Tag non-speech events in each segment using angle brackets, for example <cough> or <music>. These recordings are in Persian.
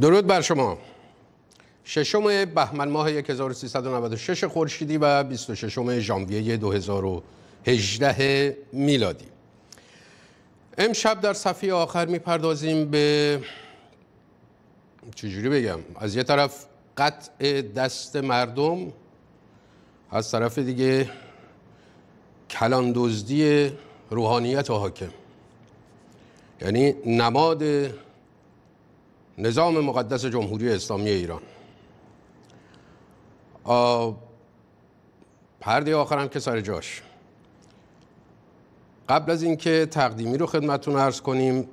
درود بر شما. ششم بهمن ماه 1396 خورشیدی و 26 ژانویه 2018 میلادی. امشب در صفحه آخر می‌پردازیم به چجوری بگم؟ از یه طرف قطع دست مردم از طرف دیگه کلان دزدی روحانیت حاکم. یعنی نماد نظام مقدس جمهوری اسلامی ایران. پرده آخرم که سر جاش. قبل از اینکه تقدیمی رو خدمتتون عرض کنیم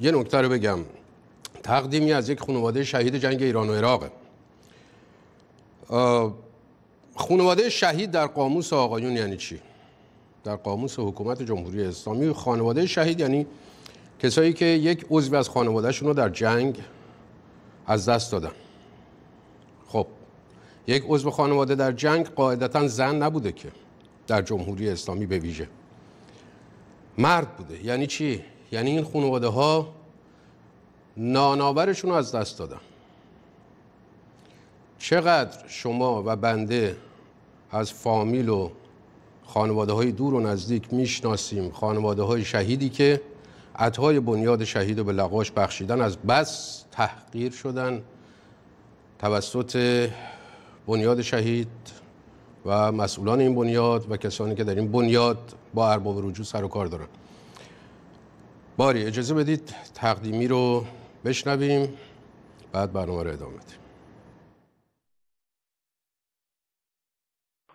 یه نکته رو بگم. تقدیمی از یک خانواده شهید جنگ ایران و عراقه خانواده شهید در قاموس آقایون یعنی چی؟ در قاموس حکومت جمهوری اسلامی خانواده شهید یعنی کسایی که یک عضو از خانوادهشون رو در جنگ از دست دادن. خب یک عضو خانواده در جنگ قاعدتا زن نبوده که در جمهوری اسلامی به ویژه. مرد بوده. یعنی چی؟ یعنی این خانواده ها ناناورشون رو از دست دادن. چقدر شما و بنده از فامیل و خانواده های دور و نزدیک می‌شناسیم خانواده های شهیدی که عطای بنیاد شهید به لقاش بخشیدن از بس تحقیر شدن توسط بنیاد شهید و مسئولان این بنیاد و کسانی که در این بنیاد با ارباب رجوع سر و کار دارن. باری اجازه بدید تقدیمی رو بشنویم بعد برنامه رو ادامه بدیم.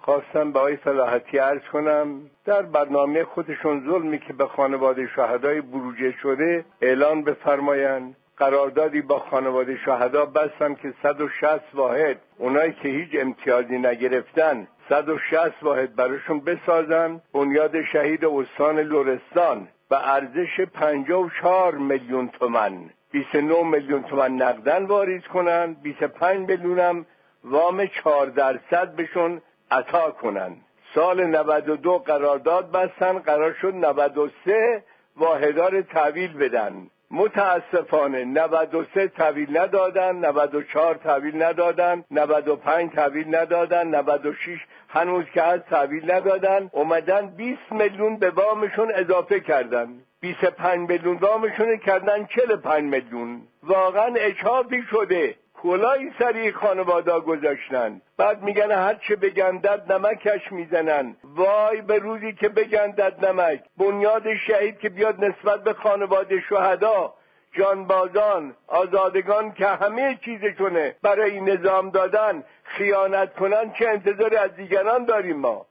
خواستم به آقای صلاحتی عرض کنم در برنامه خودشون ظلمی که به خانواده شهدای بروجه شده اعلان بفرمایند. قراردادی با خانواده شهدا بستم که 160 واحد اونایی که هیچ امتیازی نگرفتن 160 واحد براشون بسازن بنیاد شهید استان لورستان به ارزش 54 میلیون تومن 29 میلیون تومن نقدن واریز کنن 25 میلیونم وام 4 درصد بهشون عطا کنن سال 92 قرارداد بستن قرار شد 93 واحدار تحویل بدن. متاسفانه 93 تحویل ندادن 94 تحویل ندادن 95 تحویل ندادن 96 هنوز که از تحویل ندادن. اومدن 20 میلیون به وامشون اضافه کردن. 25 میلیون وامشون کردن 45 میلیون. واقعا اچافی شده. کلای سری خانوادا گذاشتن. بعد میگن هر چه بگندد نمکش می‌زنن. وای به روزی که بگندد نمک. بنیاد شهید که بیاد نسبت به خانواده شهدا. جانبازان آزادگان که همه چیزشونه. برای نظام دادن خیانت کنن چه انتظاری از دیگران داریم ما؟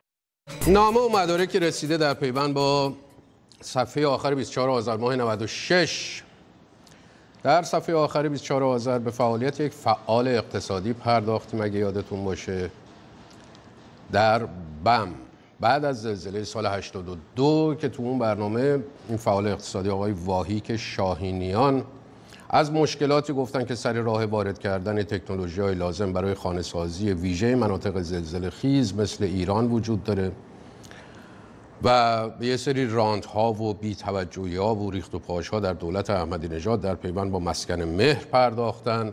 نامه و مدارک رسیده در پیوند با صفحه آخر 24 آذر ماه 96 در صفحه آخر 24 آذر به فعالیت یک فعال اقتصادی پرداختیم اگه یادتون باشه؟ در بم. بعد از زلزله سال 82 که تو اون برنامه این فعال اقتصادی آقای واهی که شاهینیان از مشکلاتی گفتن که سر راه وارد کردن تکنولوژی های لازم برای خانه سازی ویژه مناطق زلزله خیز مثل ایران وجود داره. و یه سری راند ها و بی توجهی ها و ریخت و پاش ها در دولت احمدی نژاد در پیوند با مسکن مهر پرداختن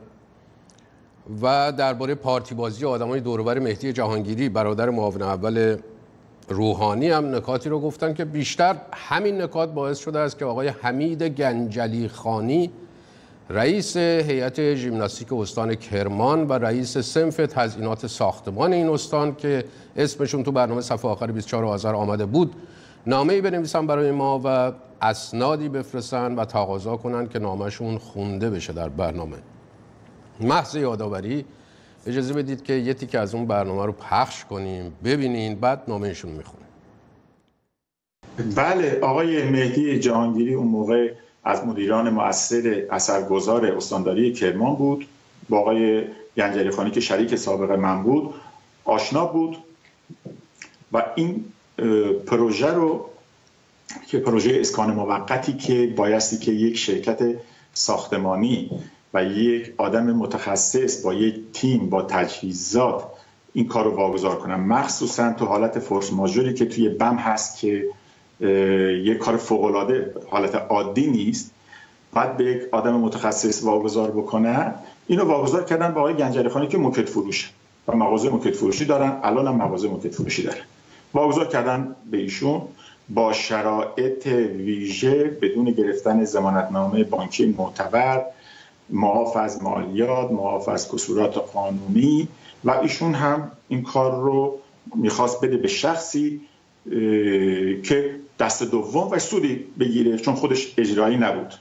و درباره پارتی بازی آدمای دوربر مهدی جهانگیری برادر معاون اول روحانی هم نکاتی رو گفتن که بیشتر همین نکات باعث شده است که آقای حمید گنجلی خانی رئیس هیئت ژیمناستیک استان کرمان و رئیس سنف تزئینات ساختمان این استان که اسمشون تو برنامه صفحه آخر 24 آذر آمده بود نامه ای بنویسن برای ما و اسنادی بفرستن و تقاضا کنن که نامشون خونده بشه در برنامه. محض یادآوری اجازه بدید که یه تیکه از اون برنامه رو پخش کنیم ببینین بعد نامهشون می‌خونه. بله آقای مهدی جهانگیری اون موقع از مدیران مؤثر اثرگذار استانداری کرمان بود با آقای گنجری خانی که شریک سابق من بود آشنا بود و این پروژه رو که پروژه اسکان موقتی که بایستی که یک شرکت ساختمانی و یک آدم متخصص با یک تیم با تجهیزات این کار رو واگذار کنن. مخصوصا تو حالت فورس ماژوری که توی بم هست که یک کار فوقالعاده حالت عادی نیست. باید به یک آدم متخصص واگذار بکنن اینو واگذار کردن به آقای گنجری خانی که موکت فروش و مغازه موکت فروشی دارن الان هم مغازه موکت فروشی دارن واگذار کردن به ایشون با شرایط ویژه بدون گرفتن زمانتنامه بانکی معتبر معاف از مالیات معاف از کسورات قانونی و ایشون هم این کار رو می‌خواست بده به شخصی که دست دوم و سودی بگیره چون خودش اجرایی نبود.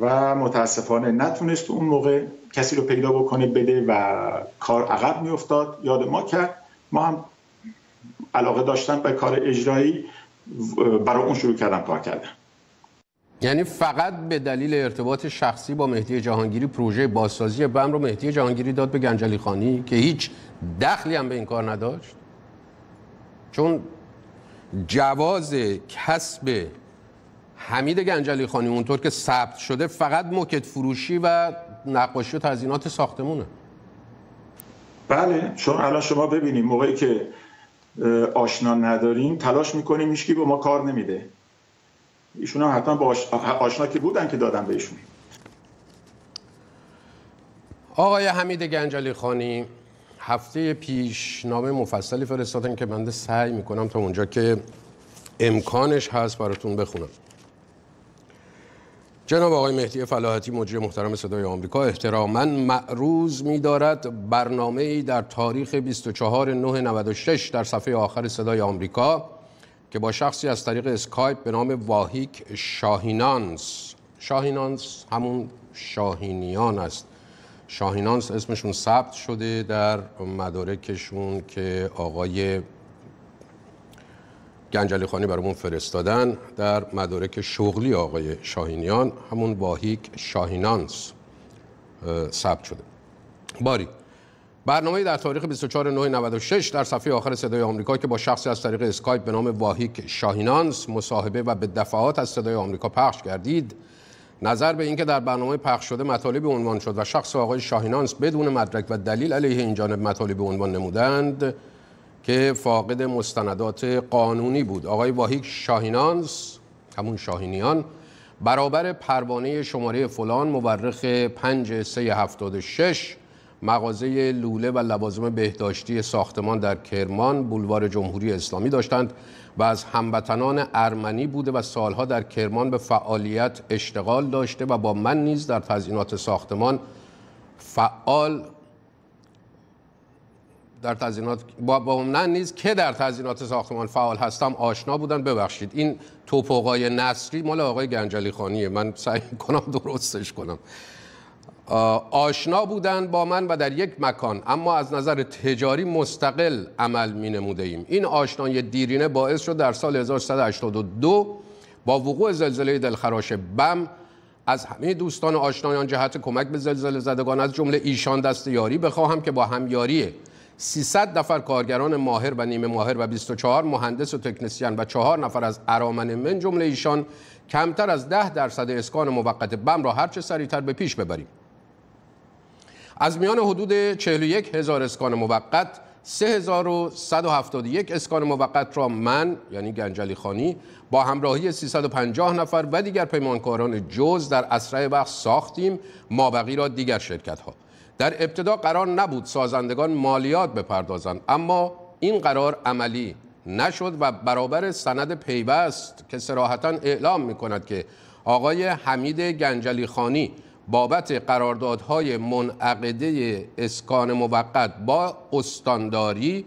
و متاسفانه نتونست اون موقع کسی رو پیدا بکنه بده و کار عقب میافتاد. یاد ما کرد. ما هم علاقه داشتن به کار اجرایی برای اون شروع کردم کار کردم یعنی فقط به دلیل ارتباط شخصی با مهدی جهانگیری پروژه بازسازی بم رو مهدی جهانگیری داد به گنجلی خانی که هیچ دخلی هم به این کار نداشت؟ چون جواز کسب حمید گنجلی خانی اونطور که ثبت شده فقط موکت فروشی و نقاشی و تزیینات ساختمونه. بله چون الان شما ببینیم موقعی که آشنا نداریم تلاش می‌کنیم هیچکی به ما کار نمیده. ایشون هم حتما با آشنا که بودن که دادن بهشون آقای حمید گنجلی خانی هفته پیش نامه مفصلی فرستادن که بنده سعی می‌کنم تا اونجا که امکانش هست براتون بخونم. جناب آقای مهدی فلاحتی مجری محترم صدای آمریکا احتراما معروض می‌دارد برنامه در تاریخ 24 9 96 در صفحه آخر صدای آمریکا که با شخصی از طریق اسکایپ به نام واهیک شاهینانس. شاهینانس همون شاهینیان است. شاهینانس اسمشون ثبت شده در مدارکشون که آقای گنجلی خانی برامون فرستادن در مدارک شغلی آقای شاهینیان. همون واهیک شاهینانس ثبت شده. باری برنامه در تاریخ 24 96 در صفحه آخر صدای آمریکا که با شخصی از طریق اسکایپ به نام واهیک شاهینانس مصاحبه و به دفعات از صدای آمریکا پخش کردید. نظر به اینکه در برنامه پخش شده مطالب عنوان شد و شخص آقای شاهینانس بدون مدرک و دلیل علیه این جانب مطالب عنوان نمودند که فاقد مستندات قانونی بود. آقای واهیک شاهینانس همون شاهینیان برابر پروانه شماره فلان مورخ 5376 مغازه لوله و لوازم بهداشتی ساختمان در کرمان بولوار جمهوری اسلامی داشتند. و از هموطنان ارمنی بوده و سالها در کرمان به فعالیت اشتغال داشته و با من نیز در تزیینات ساختمان فعال در تزیینات با, با من نیز که در تزیینات ساختمان فعال هستم آشنا بودن ببخشید. این توپوقای نصری مال آقای گنجلی خانیه. من سعی کنم درستش کنم. آشنا بودند با من و در یک مکان اما از نظر تجاری مستقل عمل می نموده ایم. این آشنایی دیرینه باعث شد در سال 1382 با وقوع زلزله دلخراش بم از همه دوستان آشنایان جهت کمک به زلزله زدگان از جمله ایشان دست یاری بخواهم که با همیاری 300 نفر کارگران ماهر و نیمه ماهر و 24 مهندس و تکنسیان و چهار نفر از ارامن من جمله ایشان کمتر از 10 درصد اسکان موقت بم را هرچه سریعتر به پیش ببریم. از میان حدود 41 هزار اسکان موقت 3171 اسکان موقت را من یعنی گنجلی خانی با همراهی 350 نفر و دیگر پیمانکاران جز در اسرع وقت ساختیم مابقی را دیگر شرکت ها در ابتدا قرار نبود سازندگان مالیات بپردازند اما این قرار عملی نشد و برابر سند پیوست که سراحتا اعلام می کند که آقای حمید گنجلی خانی بابت قراردادهای منعقده اسکان موقت با استانداری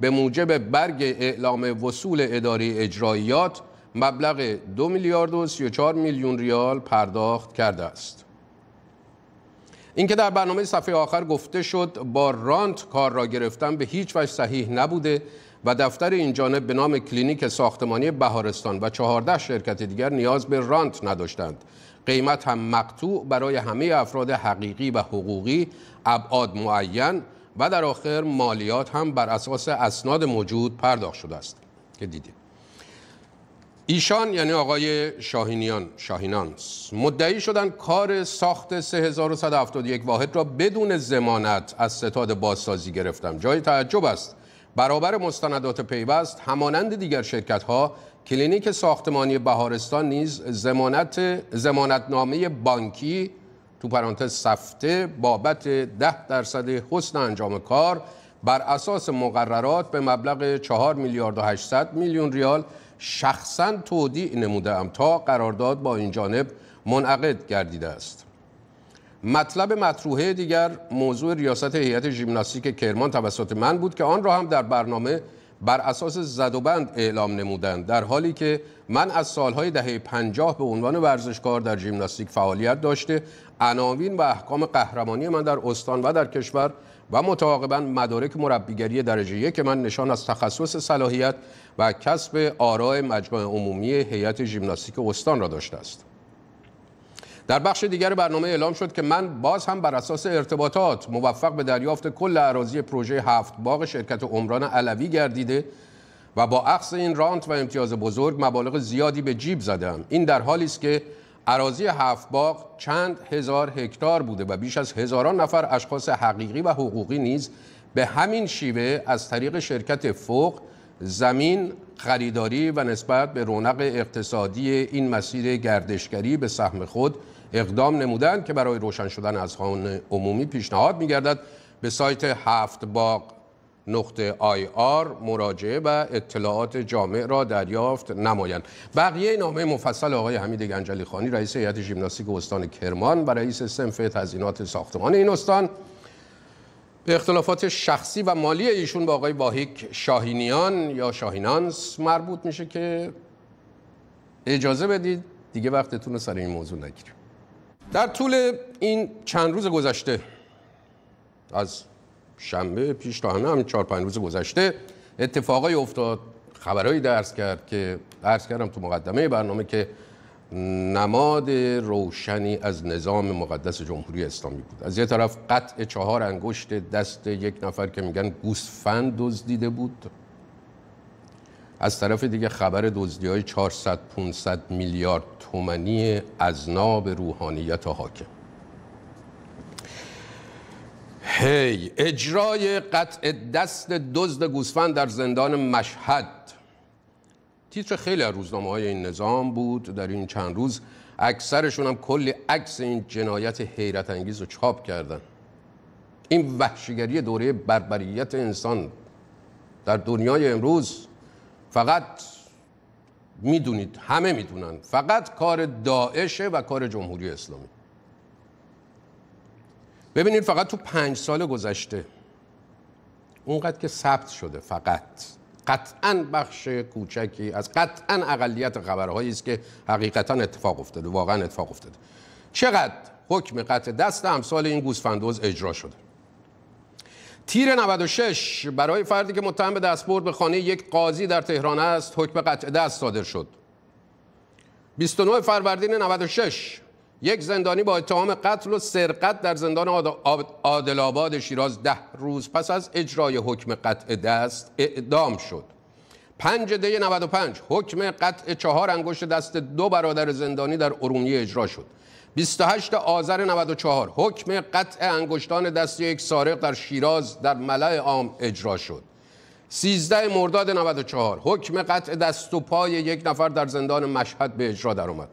به موجب برگ اعلام وصول اداره اجراییات مبلغ دو میلیارد و 34 میلیون ریال پرداخت کرده است. اینکه در برنامه صفحه آخر گفته شد با رانت کار را گرفتن به هیچ وجه صحیح نبوده و دفتر این جانب به نام کلینیک ساختمانی بهارستان و چهارده شرکت دیگر نیاز به رانت نداشتند قیمت هم مقطوع برای همه افراد حقیقی و حقوقی ابعاد معین و در آخر مالیات هم بر اساس اسناد موجود پرداخت شده است که دیدیم. ایشان یعنی آقای شاهینیان شاهینانس. مدعی شدن کار ساخت 3171 واحد را بدون زمانت از ستاد بازسازی گرفتم جای تعجب است. برابر مستندات پیوست همانند دیگر شرکت ها کلینیک ساختمانی بهارستان نیز زمانت زمانتنامه بانکی تو پرانتز سفته بابت ده درصد حسن انجام کار بر اساس مقررات به مبلغ 4 میلیارد و 800 میلیون ریال شخصا تودیع نمودم تا قرارداد با این جانب منعقد گردیده است. مطلب مطروحه دیگر موضوع ریاست هیئت ژیمناستیک کرمان توسط من بود که آن را هم در برنامه بر اساس زد و بند اعلام نمودند در حالی که من از سالهای دهه پنجاه به عنوان ورزشکار در ژیمناستیک فعالیت داشته عناوین و احکام قهرمانی من در استان و در کشور و متعاقبا مدارک مربیگری درجه یک من نشان از تخصص صلاحیت و کسب آراء مجمع عمومی هیئت ژیمناستیک استان را داشته است. در بخش دیگر برنامه اعلام شد که من باز هم بر اساس ارتباطات موفق به دریافت کل اراضی پروژه هفت باغ شرکت عمران علوی گردیده و با اخذ این رانت و امتیاز بزرگ مبالغ زیادی به جیب زدم. این در حالی است که اراضی هفت باغ چند هزار هکتار بوده و بیش از هزاران نفر اشخاص حقیقی و حقوقی نیز به همین شیوه از طریق شرکت فوق زمین خریداری و نسبت به رونق اقتصادی این مسیر گردشگری به سهم خود اقدام نمودند که برای روشن شدن از خان عمومی پیشنهاد می‌گردد. به سایت هفت باغ نقطه آی آر مراجعه و اطلاعات جامع را دریافت نمایند. بقیه نامه مفصل آقای حمید گنجلی خانی رئیس هیئت ژیمناستیک استان کرمان و رئیس سنف تزیینات ساختمان این استان. به اختلافات شخصی و مالی ایشون با آقای واهیک شاهینیان یا شاهینانس مربوط میشه که اجازه بدید. دیگه وقتتون رو سر این موضوع نگیریم. در طول این چند روز گذشته از شنبه پیش تا همه همین چهار پنج روز گذشته اتفاقای افتاد خبرهایی درس کرد که درس کردم تو مقدمه برنامه که نماد روشنی از نظام مقدس جمهوری اسلامی بود. از یه طرف قطع چهار انگشت دست یک نفر که میگن گوسفند دزدیده بود. از طرف دیگه خبر دزدی های 400 500 میلیارد تومنی از ناب روحانیت حاکم. هی اجرای قطع دست دزد گوسفند در زندان مشهد. تیتر خیلی از روزنامه های این نظام بود. در این چند روز اکثرشون هم کلی عکس این جنایت حیرت انگیز رو چاپ کردن. این وحشیگری دوره بربریت انسان در دنیای امروز فقط می‌دونید همه می‌دونن. فقط کار داعشه و کار جمهوری اسلامی. ببینید فقط تو پنج سال گذشته اونقدر که ثبت شده فقط. قطعا بخش کوچکی از قطعا اقلیت خبرهایی است که حقیقتا اتفاق افتاده واقعا اتفاق افتاده. چقدر حکم قطع دست امثال این گوسفندوز اجرا شده؟ تیر 96 برای فردی که متهم به دستبرد به خانه یک قاضی در تهران است حکم قطع دست صادر شد. 29 فروردین 96 یک زندانی با اتهام قتل و سرقت در زندان عادل آباد شیراز ده روز پس از اجرای حکم قطع دست اعدام شد. پنج دی 95 حکم قطع چهار انگشت دست دو برادر زندانی در ارومیه اجرا شد. 28 آذر 94 حکم قطع انگشتان دست یک سارق در شیراز در ملع عام اجرا شد. 13 مرداد 94 حکم قطع دست و پای یک نفر در زندان مشهد به اجرا درآمد.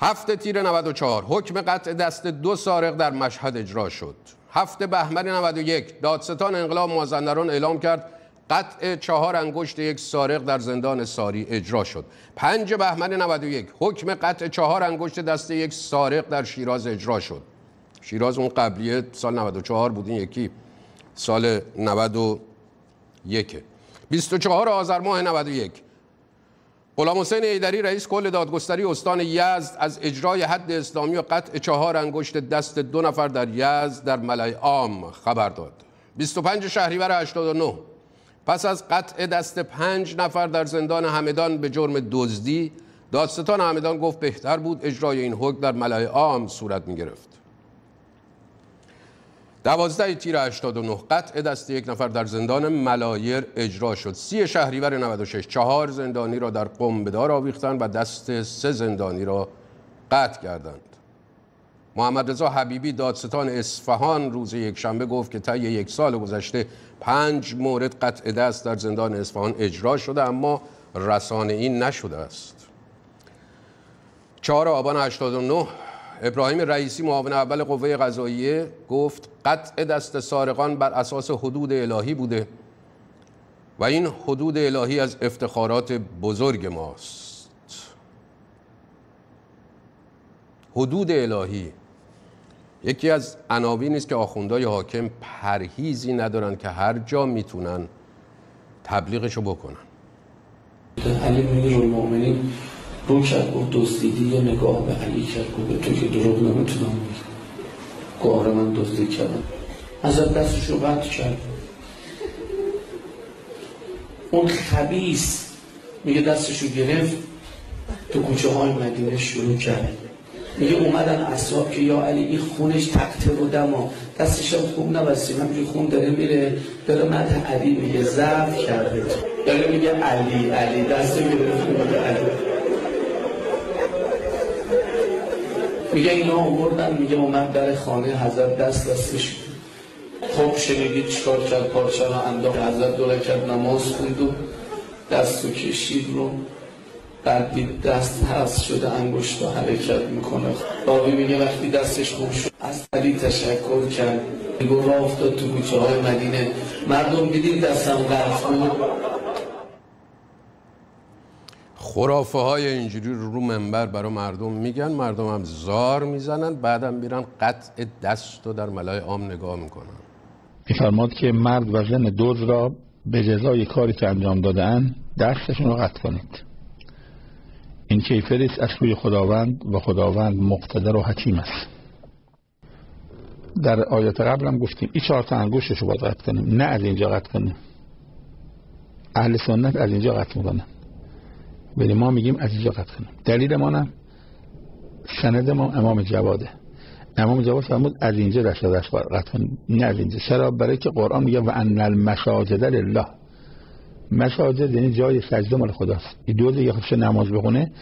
هفته تیر 94 حکم قطع دست دو سارق در مشهد اجرا شد. هفته بهمن 91 دادستان انقلاب مازندران اعلام کرد قطع چهار انگشت یک سارق در زندان ساری اجرا شد. پنج بهمن 91 حکم قطع چهار انگشت دست یک سارق در شیراز اجرا شد. شیراز اون قبلیه سال 94 بود این یکی سال 91 24 آذر ماه 91 غلام حسین ایدری رئیس کل دادگستری استان یزد از اجرای حد اسلامی و قطع چهار انگشت دست دو نفر در یزد در ملای عام خبر داد. 25 شهریور 89 پس از قطع دست پنج نفر در زندان همدان به جرم دزدی دادستان همدان گفت بهتر بود اجرای این حکم در ملای عام صورت می گرفت دوازده تیر 89 قطع دست یک نفر در زندان ملایر اجرا شد. سی شهریور 96 چهار زندانی را در قم به دار آویختند و دست سه زندانی را قطع کردند. محمد رضا حبیبی دادستان اصفهان روز یکشنبه گفت که طی یک سال گذشته پنج مورد قطع دست در زندان اصفهان اجرا شده اما رسانه این نشده است. 4 آبان 89 ابراهیم رئیسی معاون اول قوه قضاییه گفت قطع دست سارقان بر اساس حدود الهی بوده و این حدود الهی از افتخارات بزرگ ماست. حدود الهی یکی از عناوین است که آخوندهای حاکم پرهیزی ندارن که هر جا می‌تونن تبلیغشو بکنن. علی میر المؤمنین رو کرد گفت دزدیدی یه نگاه به علی کرد گفت تو که دروغ نمی‌تونم آره من دزدی کردم ازت دستش رو قطع کرد. اون خبیس میگه دستش رو گرفت تو کوچه های مدینه شروع کرد. میگه اومدن اصحاب که یا علی این خونش تقته و دما. دستش هم خوب نبستیم همینجور خون داره میره داره مده علی میگه ضعف کرده. داره میگه علی علی دست میگه علی. میگه اینا آوردن میگه اومد در خانه حضرت دست دستش. خب شنیدید چیکار کرد؟ پارچه رو انداخت حضرت دو کرد نماز خوند و دستو کشید رو. بعد دست هست شده انگشت رو حرکت می‌کنه. راوی میگه وقتی دستش خوب شد از علی تشکر کرد. گفت راه افتاد تو کوچه های مدینه. مردم دیدید دستم قرف خرافه های اینجوری رو رو منبر برای مردم میگن. مردم هم زار می‌زنن. بعدم میرن قطع دست رو در ملای عام نگاه می‌کنن. میفرماد که مرد و زن دوز را به جزای کاری که انجام دادن دستشون رو قطع کنید. این کیفر است از سوی خداوند و خداوند مقتدر و حکیم است. در آیات قبل هم گفتیم این چهار تا انگوشش رو باید قطع کنیم. نه از اینجا قطع کنیم. اهل سنت از اینجا قطع می‌کنن. ولی ما میگیم از اینجا قطع کنیم. دلیل ما نه. سند ما امام جواده امام جواد فرمود از اینجا دست دست قطع کنیم. نه از اینجا. چرا؟ برای که قرآن میگه و ان المساجد لله. مساجد یعنی جای سجده مال خداست. این دو یه خودش نماز بخونه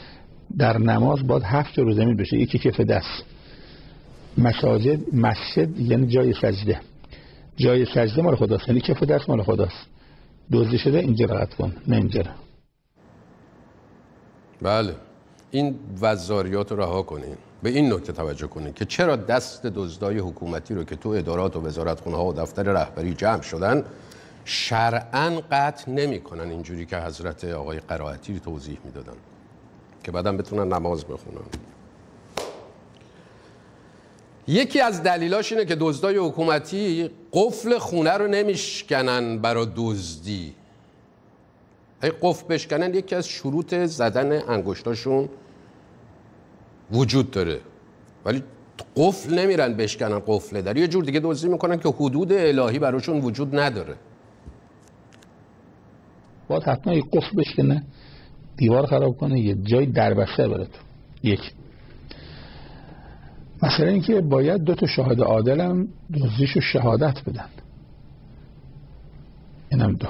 در نماز باید هفت رو زمین بشه. یکی کف دست. مساجد مسجد یعنی جای سجده. جای سجده مال خداست. یعنی کف دست مال خداست. دزدی شده اینجا رقت کن. نه اینجا بله. این وزاریات رو رها کنین. به این نکته توجه کنین که چرا دست دزدای حکومتی رو که تو ادارات و وزارتخونه ها و دفتر رهبری جمع شدن شرعا قطع نمی‌کنن اینجوری که حضرت آقای قرائتی توضیح می‌دادن. که بعدم بتونن نماز بخونن. یکی از دلیلاش اینه که دزدای حکومتی قفل خونه رو نمیشکنن برای دزدی. اگه قفل بشکنن یکی از شروط زدن انگشتاشون وجود داره. ولی قفل نمیرن بشکنن قفله در. یه جور دیگه دزدی می‌کنن که حدود الهی براشون وجود نداره. باید حتما یه قفل بشکنه دیوار خراب کنه یه جای دربسته بره تو. یک. مثلا اینکه باید دو تا شاهد عادل هم شهادت بدن. اینم دو.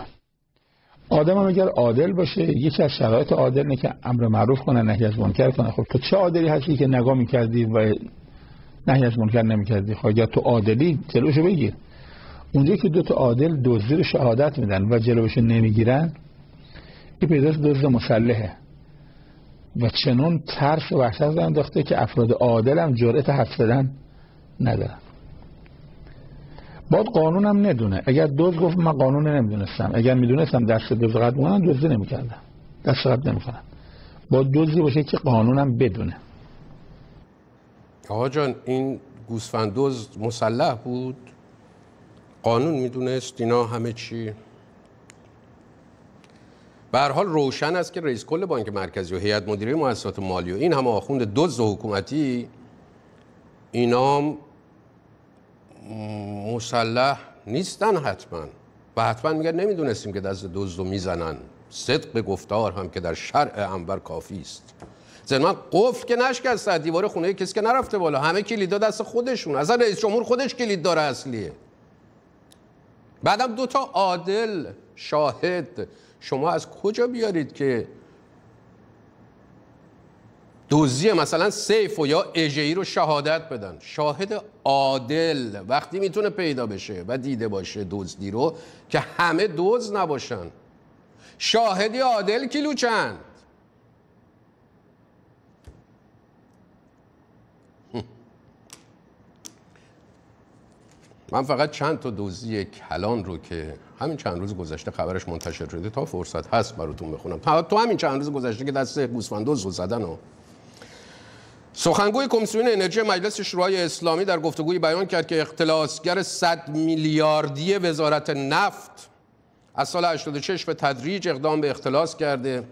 آدم هم اگر عادل باشه یکی از شرایط عادل نه که امر معروف کنه نهی از منکر کنه. خب تو چه عادلی هستی که نگاه می‌کردی و نهی از منکر نمی‌کردی؟ خب اگر تو عادلی جلوشو بگیر. اونجا که دو تا عادل دزدی شهادت میدن و جلوشو نمی‌گیرن این پیداست دزد مسلحه و چنون ترس و وحشت انداخته که افراد عادل هم جرأت حرف زدن ندارن. باید هم ندونه. اگر دوز گفت من قانون نمی‌دونستم. اگر می‌دونستم دست دوز قد مونم دوزی نمی‌کردم. دست قد نمی‌کنم باید دوزی باشه که قانون هم بدونه. آقا جان این گوسفند مسلح بود؟ قانون می‌دونست اینا همه چی؟ به حال روشن است که رئیس کل بانک مرکزی و هیئت مدیره مؤسسات مالی و این همه آخوند دزد حکومتی اینا مسلح نیستن حتما. و حتما میگن نمی‌دونستیم که دست دزد می‌زنن. صدق گفتار هم که در شرع انبر کافی است. من قفل که نشکسته دیوار خونه کسی که نرفته بالا. همه کلیدا دست خودشون. اصلا رئیس جمهور خودش کلید داره اصلیه. بعدم دوتا عادل شاهد شما از کجا بیارید که دزدی مثلا سیف و یا اجهی رو شهادت بدن؟ شاهد عادل. وقتی می‌تونه پیدا بشه و دیده باشه دزدی رو که همه دزد نباشن. شاهدی عادل کیلو من فقط چند تا دزدی کلان رو که همین چند روز گذشته خبرش منتشر شده تا فرصت هست براتون بخونم. تو همین چند روز گذشته که دست گوسفندوز زدن و سخنگوی کمیسیون انرژی مجلس شورای اسلامی در گفتگوی بیان کرد که اختلاسگر 100 میلیاردی وزارت نفت از سال 86 به تدریج اقدام به اختلاس کرده.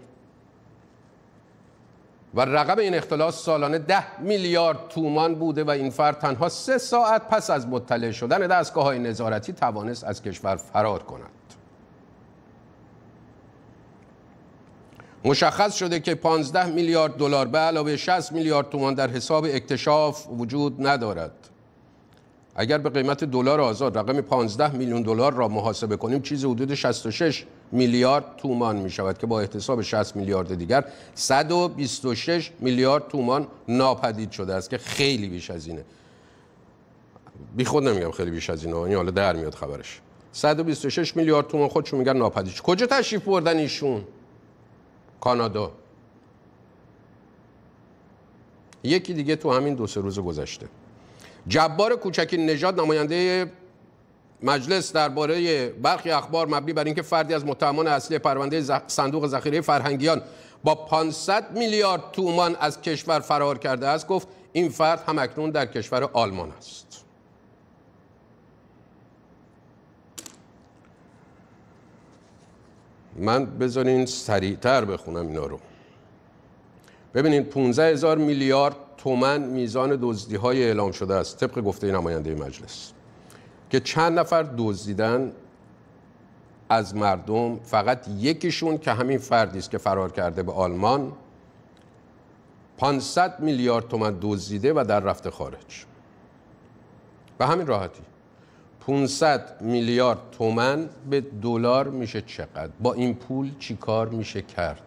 و رقم این اختلاس سالانه 10 میلیارد تومان بوده و این فرد تنها سه ساعت پس از مطلع شدن دستگاه های نظارتی توانست از کشور فرار کند. مشخص شده که 15 میلیارد دلار به علاوه 60 میلیارد تومان در حساب اکتشاف وجود ندارد. اگر به قیمت دلار آزاد رقم 15 میلیون دلار را محاسبه کنیم چیز حدود 66 میلیارد تومان می شود که با احتساب 60 میلیارد دیگر 126 میلیارد تومان ناپدید شده است که خیلی بیش از اینه. بی خود نمیگم خیلی بیش از اینه این حالا در میاد خبرش. 126 میلیارد تومان خودشون میگن ناپدید. کجا تشریف بردن ایشون؟ کانادا. یکی دیگه تو همین دو سه روز گذشته. جبار کوچکی نژاد نماینده مجلس درباره برخی اخبار مبنی بر اینکه فردی از متهمان اصلی پرونده صندوق ذخیره فرهنگیان با 500 میلیارد تومان از کشور فرار کرده است گفت این فرد هم اکنون در کشور آلمان است. من بذارین سریعتر بخونم اینا رو. ببینید 15 هزار میلیارد تومن میزان دزدی های اعلام شده است. طبق گفته نماینده مجلس. که چند نفر دزدیدن از مردم فقط یکیشون که همین فردی است که فرار کرده به آلمان 500 میلیارد تومن دزدیده و در رفته خارج. به همین راحتی 500 میلیارد تومن به دلار میشه چقدر؟ با این پول چیکار میشه کرد؟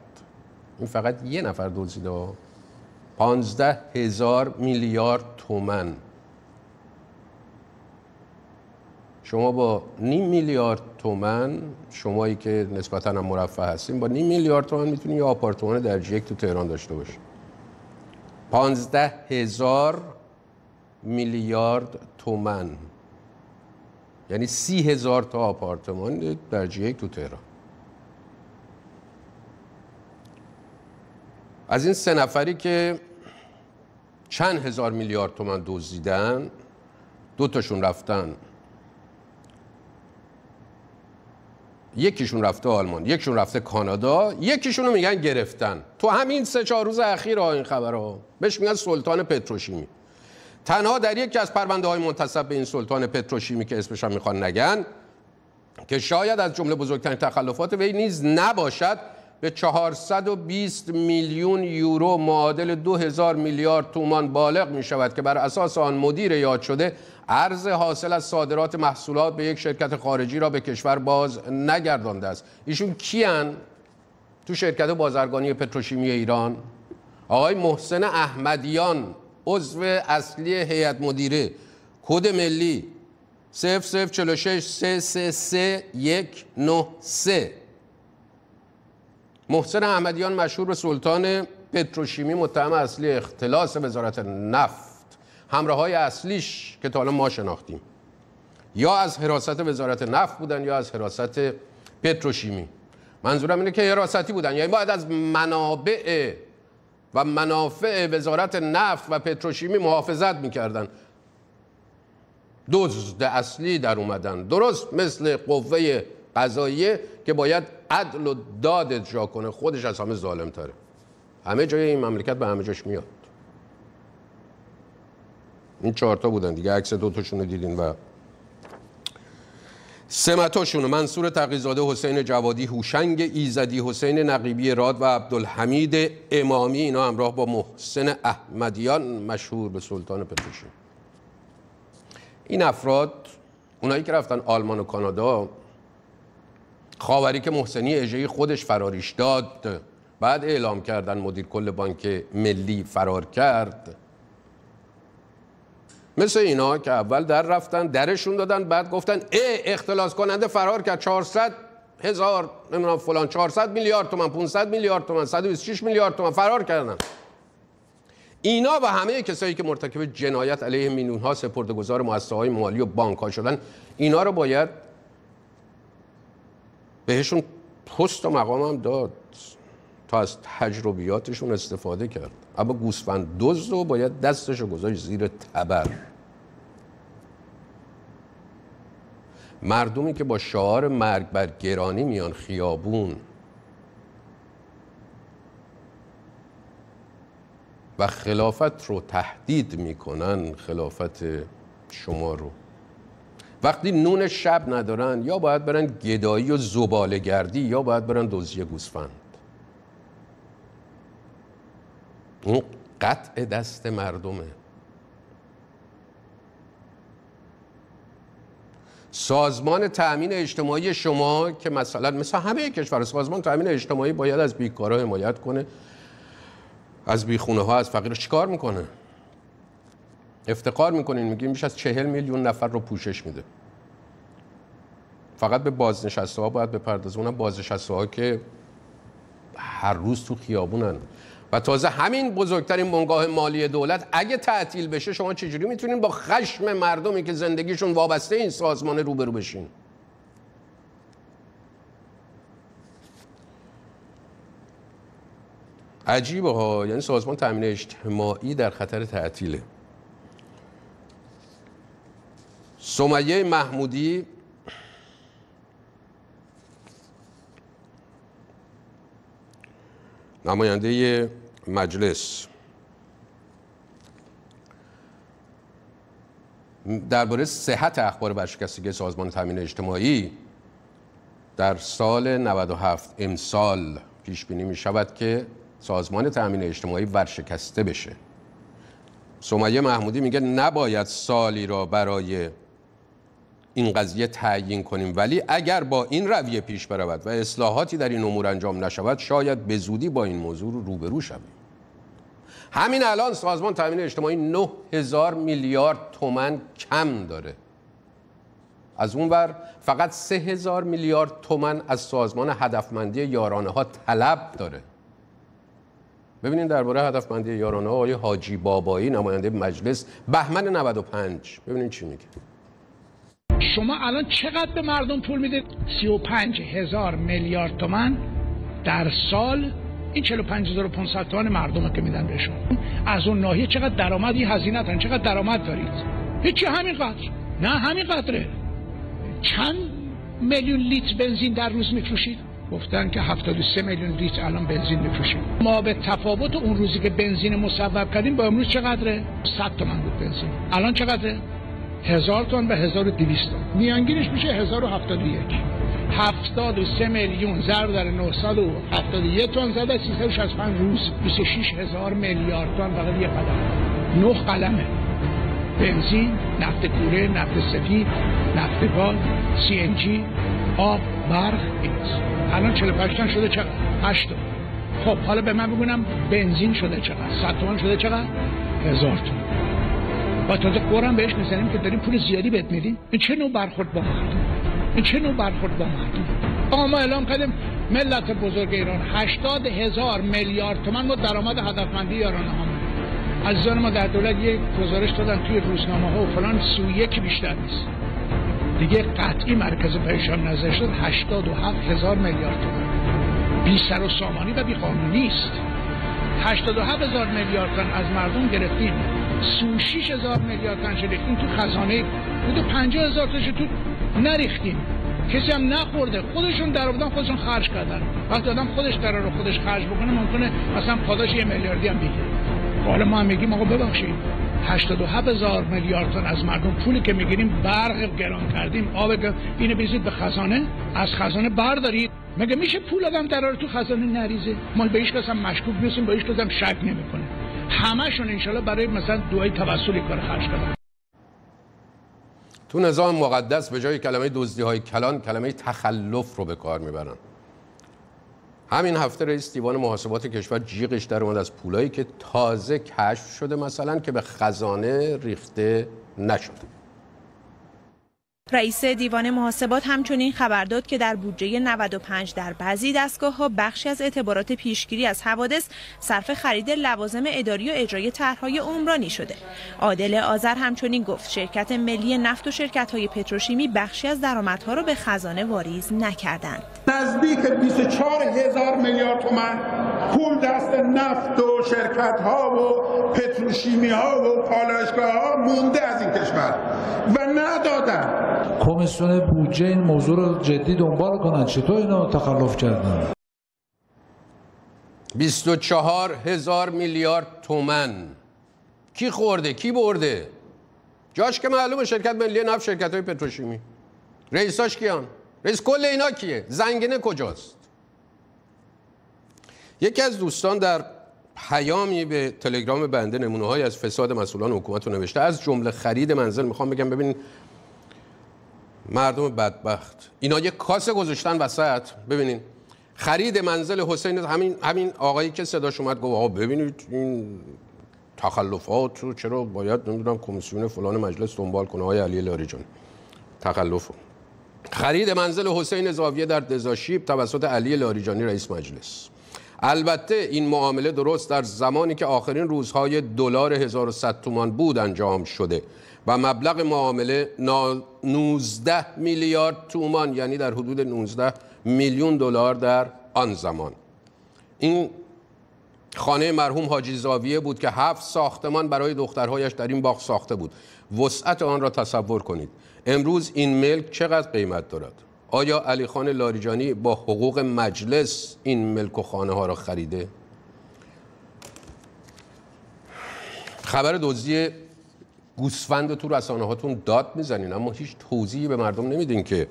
این فقط یه نفر دزدیده 15 هزار میلیارد تومن شما با نیم میلیارد تومن شمایی که نسبتا هم مرفه هستیم با نیم میلیارد تومن می‌تونی یه آپارتمان در یک تو تهران داشته باشی. 15 هزار میلیارد تومن. یعنی سی هزار تا آپارتمان در یک تو تهران. از این سه نفری که چند هزار میلیارد تومن دزدیدن دو تاشون رفتن یکیشون رفته آلمان یکیشون رفته کانادا یکیشون رو میگن گرفتن. تو همین سه چهار روز اخیر این خبرها. بهش میگن سلطان پتروشیمی. تنها در یکی از پرونده های منتصب به این سلطان پتروشیمی که اسمش هم می‌خوان نگن که شاید از جمله بزرگترین تخلفات وی نیز نباشد به 420 میلیون یورو معادل 2000 میلیارد تومان بالغ می شود که بر اساس آن مدیر یاد شده ارز حاصل از صادرات محصولات به یک شرکت خارجی را به کشور باز نگردانده است. ایشون کیان تو شرکت بازرگانی پتروشیمی ایران؟ آقای محسن احمدیان عضو اصلی هیئت مدیره کد ملی 0046 محسن احمدیان مشهور به سلطان پتروشیمی متهم اصلی اختلاس وزارت نفت. همراه های اصلیش که تا حالا ما شناختیم. یا از حراست وزارت نفت بودن یا از حراست پتروشیمی. منظورم اینه که حراستی بودن. یعنی باید از منابع و منافع وزارت نفت و پتروشیمی محافظت می‌کردن. دزد اصلی در اومدن. درست مثل قوه قضاییه که باید عدل و داد اجرا کنه. خودش از همه ظالم تره همه جای این مملکت به همه جاش میاد. این چهارتا بودن دیگه عکس دوتاشون رو دیدین و سمتاشون منصور تقیزاده حسین جوادی هوشنگ ایزدی حسین نقیبی راد و عبدالحمید امامی. اینا همراه با محسن احمدیان مشهور به سلطان پتروشیم. این افراد اونایی که رفتن آلمان و کانادا خاوری که محسنی اجهی خودش فراریش داد بعد اعلام کردن مدیر کل بانک ملی فرار کرد. مثل اینا که اول در رفتن درشون دادن بعد گفتن ای اختلاس کننده فرار کرد 400 هزار نمی‌دونم فلان 400 میلیارد تومن 500 میلیارد تومن 126 میلیارد تومن فرار کردن. اینا و همه کسایی که مرتکب جنایت علیه میلیون ها سپردهگذار مؤسسه های مالی و بانک ها شدن اینا رو باید بهشون پست و مقام هم داد. تا از تجربیاتشون استفاده کرد. اما گوسفند دزد رو باید دستش رو گذاشت زیر تبر. مردمی که با شعار مرگ بر گرانی میان خیابون و خلافت رو تهدید می‌کنن خلافت شما رو. وقتی نون شب ندارن یا باید برن گدایی و زباله گردی یا باید برن دزدی گوسفند. این قطع دست مردمه. سازمان تأمین اجتماعی شما که مثلا مثل همه کشور سازمان تأمین اجتماعی باید از بیکارا حمایت کنه. از بیخونه ها از فقیر چیکار می‌کنه؟ افتقار می‌کنین میگیم بیش از چهل میلیون نفر رو پوشش میده. فقط به بازنشسته ها باید بپردازه. اونم بازنشسته ها که هر روز تو خیابونن. تازه همین بزرگترین بنگاه مالی دولت اگه تعطیل بشه شما چجوری می‌تونین با خشم مردمی که زندگیشون وابسته این سازمان روبرو بشین؟ عجیبه ها. یعنی سازمان تامین اجتماعی در خطر تعطیله. سمیه محمودی نماینده مجلس. درباره صحت اخبار برشکستگی سازمان تامین اجتماعی در سال 97 امسال پیش بینی می شود که سازمان تامین اجتماعی ورشکسته بشه. سمیه محمودی میگه نباید سالی را برای این قضیه تعیین کنیم ولی اگر با این رویه پیش برود و اصلاحاتی در این امور انجام نشود شاید به زودی با این موضوع رو روبرو شویم. همین الان سازمان تامین اجتماعی 9000 میلیارد تومن کم داره. از اون بر فقط 3000 میلیارد تومن از سازمان هدفمندی یارانه ها طلب داره. ببینید درباره هدفمندی یارانه ها آقای حاجی بابایی نماینده مجلس بهمن 95 ببینید چی میگه. شما الان چقدر به مردم پول می‌دید؟ 35 هزار میلیارد تومن در سال این 45500 تومن مردم که میدن بهشون. از اون ناحیه چقدر درآمدی هزینه دارن چقدر درآمد دارید. هیچی همین قدر نه همین قدره چند میلیون لیتر بنزین در روز میفروشید؟ گفتن که 73 میلیون لیتر الان بنزین میفروشیم. ما به تفاوت اون روزی که بنزین مصوب کردیم با امروز چقدره؟ 100 تومن بود بنزین. الان چقدره؟ هزار تن به 1200 تن میانگینش میشه 1071 73 میلیون ضرب در 971 تن زده 365 روز 26 هزار میلیارد تن فقط یه قدم. نه قلمه. بنزین نفت کوره نفت سفید نفت گاز سی ان جی آب برق ایناست الان 45 تن شده چقدر؟ 8 خب حالا به من بگونم بنزین شده چقدر؟ 100 تومن شده چقدر؟ هزار تومن و تازه قرم بهش می‌زنیم که داریم پول زیادی بهت میدیم. این چه نوع برخورد با مردم این چه نوع برخورد با مردم آقا ما اعلام کردیم ملت بزرگ ایران 80 هزار میلیارد تومن ما درآمد هدفمندی یارانه ها عزیزان ما در دولت یک گزارش دادن توی روزنامه ها و فلان سی یک بیشتر نیست. دیگه قطعی مرکز پریشان نظر شد 87 هزار میلیارد تومن بی سر و سامانی و بی قانونی است 87 هزار میلیارد تومن از مردم گرفتیم. 36 هزار میلیارد تومن ریختیم تو خزانه. بوده 50 هزار تاشو تو نریختیم. کسی هم نخورده. خودشون در آوردن خودشون خرج کردن. وقتی آدم خودش در رو خودش خرج بکنه ممکنه مثلا پاداش یه میلیاردی هم بگیره. حالا ما هم میگیم آقا ببخشید 87 هزار میلیارد تن از مردم پولی که می‌گیریم برق گران کردیم. آب اینو بیزید به خزانه. از خزانه بردارید. مگه میشه پول آدم در تو خزانه نریزه؟ ما به هیچ کس مشکوک نیستیم به هیچ کس هم شک نمی‌کنه همشون انشالله برای مثلا دعای توسلی کار خرج کردن. تو نظام مقدس به جای کلمه دزدی های کلان کلمه تخلف رو به کار می‌برن. همین هفته رئیس دیوان محاسبات کشور جیغش در اومد از پولایی که تازه کشف شده مثلا که به خزانه ریخته نشده رئیس دیوان محاسبات همچنین خبر داد که در بودجه 95 در بعضی دستگاه ها بخشی از اعتبارات پیشگیری از حوادث صرف خرید لوازم اداری و اجرای طرحهای عمرانی شده. عادل آذر همچنین گفت شرکت ملی نفت و شرکت های پتروشیمی بخشی از درآمدها را به خزانه واریز نکردند. نزدیک 24 هزار میلیارد تومان پول دست نفت و شرکت ها و پتروشیمی ها و پالایشگاه ها مونده از این کشور و ندادن. کمیسیون بودجه این موضوع رو جدی دنبال کنن. چطور اینا تخلف کردن؟ 24 هزار میلیارد تومن کی خورده؟ کی برده؟ جاش که معلومه شرکت ملی نفت شرکت های پتروشیمی. رئیساش کیان؟ رئیس کل اینا کیه؟ زنگینه کجاست؟ یکی از دوستان در پیامی به تلگرام بنده نمونه های از فساد مسئولان حکومت رو نوشته. از جمله خرید منزل می‌خوام بگم. ببین مردم بدبخت. اینا یه کاسه گذاشتن وسط. ببینین خرید منزل حسین همین همین آقایی که صداش اومد گفت آقا ببینید این تخلفات رو چرا باید نمی‌دونم کمیسیون فلان مجلس دنبال کنه. های علی لاریجان تخلف خرید منزل حسین زاویه در دزاشیب توسط علی لاریجانی رئیس مجلس. البته این معامله درست در زمانی که آخرین روزهای دلار 1100 تومان بود انجام شده و مبلغ معامله 19 میلیارد تومان یعنی در حدود 19 میلیون دلار در آن زمان. این خانه مرحوم حاجی زاویه بود که هفت ساختمان برای دخترهایش در این باغ ساخته بود. وسعت آن را تصور کنید. امروز این ملک چقدر قیمت دارد؟ آیا علی خان لاریجانی با حقوق مجلس این ملک و خانه ها را خریده؟ خبر دزدی گوسفند تو رسانه هاتون داد می‌زنین اما هیچ توضیحی به مردم نمیدین که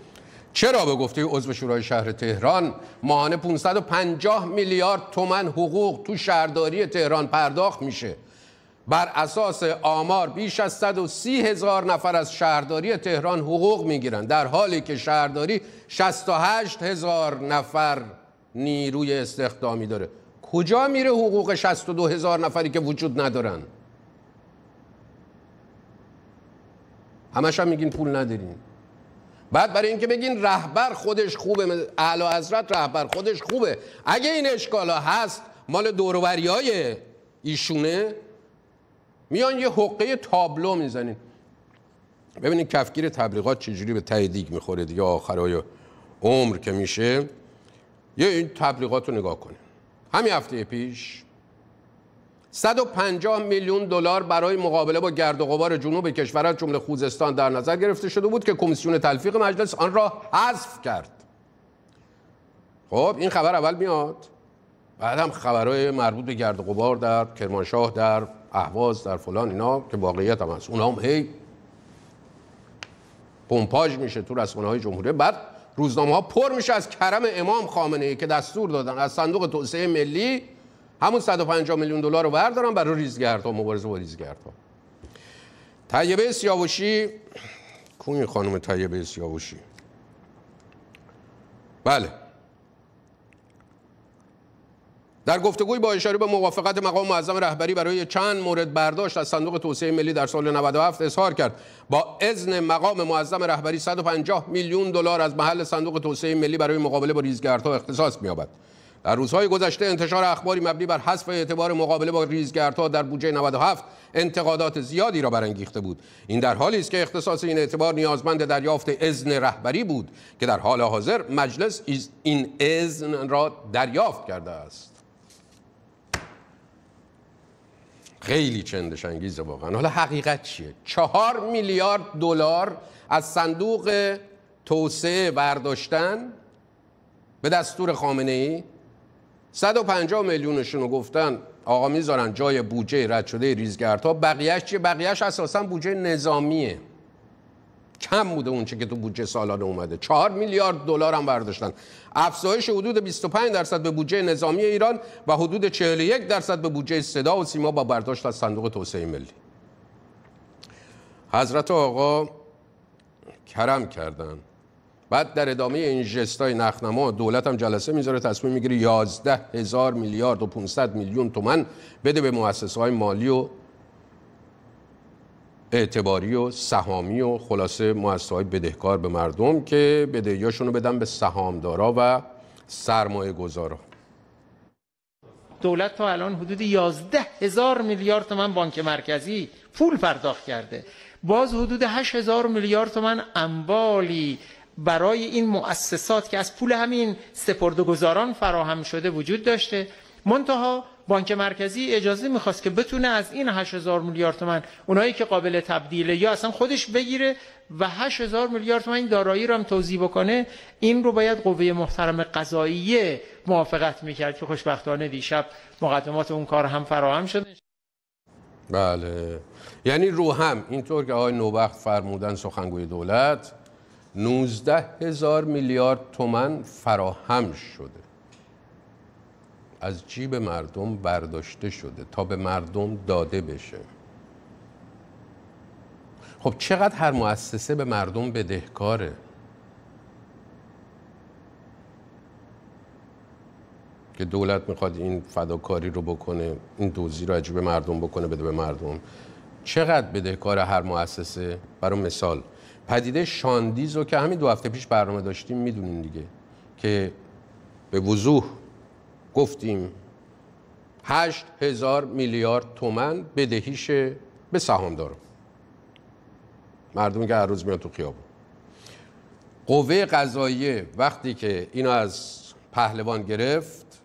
چرا به گفته عضو شورای شهر تهران ماهانه 550 میلیارد تومن حقوق تو شهرداری تهران پرداخت میشه؟ بر اساس آمار بیش از 130 هزار نفر از شهرداری تهران حقوق می‌گیرن در حالی که شهرداری 68 هزار نفر نیروی استخدامی داره. کجا میره حقوق 62 هزار نفری که وجود ندارن؟ همش هم میگین پول ندارین. بعد برای اینکه بگین رهبر خودش خوبه اعلی حضرت رهبر خودش خوبه. اگه این اشکالا هست مال دوروری های ایشونه. میان یه حقه تابلو می‌زنین ببینید کفگیر تبلیغات چجوری به تاییدیگ می‌خوره دیگه آخرای عمر که میشه. یه این تبلیغات رو نگاه کنید همین هفته پیش 150 میلیون دلار برای مقابله با گرد و غبار جنوب کشور از جمله خوزستان در نظر گرفته شده بود که کمیسیون تلفیق مجلس آن را حذف کرد. خب این خبر اول میاد. بعد هم خبرهای مربوط به گرد و غبار در کرمانشاه در اهواز در فلان اینا که واقعیت هم هست. اونها هم هی پمپاژ میشه تو رسانه های جمهوری. بعد روزنامه ها پر میشه از کرم امام خامنه ای که دستور دادن. از صندوق توسعه ملی همون 150 میلیون دلار رو بردارن برای ریزگردها مبارزه با ریزگردها. طیبه سیاوشی کوین خانم طیبه سیاوشی؟ بله. در گفتگوی با اشاره به موافقت مقام معظم رهبری برای چند مورد برداشت از صندوق توسعه ملی در سال 97 اظهار کرد. با اذن مقام معظم رهبری 150 میلیون دلار از محل صندوق توسعه ملی برای مقابله با ریزگردها اختصاص می‌یابد. در روزهای گذشته انتشار اخباری مبنی بر حذف اعتبار مقابله با ریزگردها در بودجه 97 انتقادات زیادی را برانگیخته بود. این در حالی است که اختصاص این اعتبار نیازمند دریافت اذن رهبری بود که در حال حاضر مجلس این اذن را دریافت کرده است. خیلی چندش انگیزه واقعا. حالا حقیقت چیه؟ چهار میلیارد دلار از صندوق توسعه برداشتن به دستور خامنه ای 150 میلیونشون رو گفتن آقا می‌ذارن جای بودجه رد شده ریزگردها. بقیهش چیه؟ بقیهش اساسا بودجه نظامیه. کم بوده اون چه که تو بودجه سالانه اومده. چهار میلیارد دلار هم برداشتن. افزایش حدود 25 درصد به بودجه نظامی ایران و حدود 41 درصد به بودجه صدا و سیما با برداشت از صندوق توسعه ملی. حضرت آقا کرم کردن. بعد در ادامه این جستای نخنما دولت هم جلسه می‌ذاره تصمیم می‌گیره 11 هزار میلیارد و 500 میلیون تومن بده به مؤسسه های مالی و اعتباری و سهامی و خلاصه مؤسسه های بدهکار به مردم که بدهیاشون رو بدن به سهامدارا و سرمایه گذارا دولت تا الان حدود 11 هزار میلیارد تومن بانک مرکزی پول پرداخت کرده. باز حدود 8 هزار میلیارد تومن اموالی برای این مؤسسات که از پول همین سپردگزاران فراهم شده وجود داشته. منتها بانک مرکزی اجازه می‌خواست که بتونه از این 8000 میلیارد تومن اونایی که قابل تبدیله یا اصلا خودش بگیره و 8000 میلیارد تومن دارایی رو هم توضیح بکنه این رو باید قوه محترم قضاییه موافقت می‌کرد که خوشبختانه دیشب مقدمات اون کار هم فراهم شده. بله. یعنی رو هم اینطور که آقای نوبخت فرمودن سخنگوی دولت 19 هزار میلیارد تومن فراهم شده. از جیب مردم برداشته شده تا به مردم داده بشه. خب چقدر هر مؤسسه به مردم بدهکاره؟ که دولت می‌خواد این فداکاری رو بکنه این دوزی رو عجیب مردم بکنه بده به مردم. چقدر بدهکار هر مؤسسه؟ برای مثال پدیده شاندیز رو که همین دو هفته پیش برنامه داشتیم می‌دونین دیگه که به وضوح گفتیم هشت هزار میلیارد تومن بدهیش به سهامدارا مردمی که هر روز میان تو خیابون. قوه قضاییه وقتی که اینو از پهلوان گرفت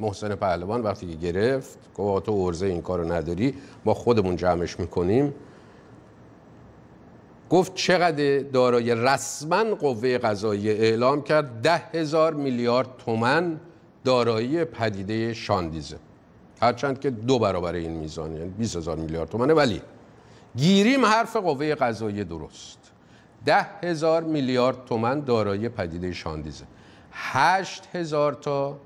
محسن پهلوان وقتی که گرفت گفت تو ارزه این کارو نداری ما خودمون جمعش می‌کنیم. گفت چقدر دارای رسما قوه قضاییه اعلام کرد؟ ده هزار میلیارد تومن دارایی پدیده شاندیزه. هرچند که دو برابر این میزان یعنی 20 هزار میلیارد تومنه ولی گیریم حرف قوه قضایی درست. ده هزار میلیارد تومن دارایی پدیده شاندیزه. هشت هزار تا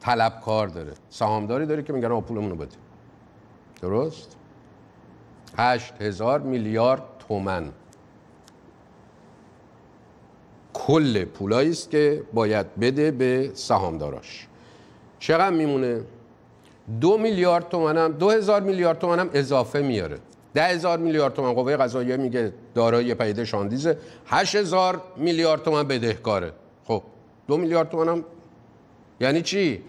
طلبکار داره. سهامداری داره که میگن پولمون رو بده. درست؟ هشت هزار میلیارد تومن. کل پولایی است که باید بده به سهامداراش. چقدر میمونه؟ دو میلیارد تومن هم دو هزار میلیارد تومن هم اضافه میاره. ده هزار میلیارد تومن قوه قضاییه میگه دارایی پیده شاندیزه هشت هزار میلیارد تومن بدهکاره. خب دو میلیارد تومن هم یعنی چی؟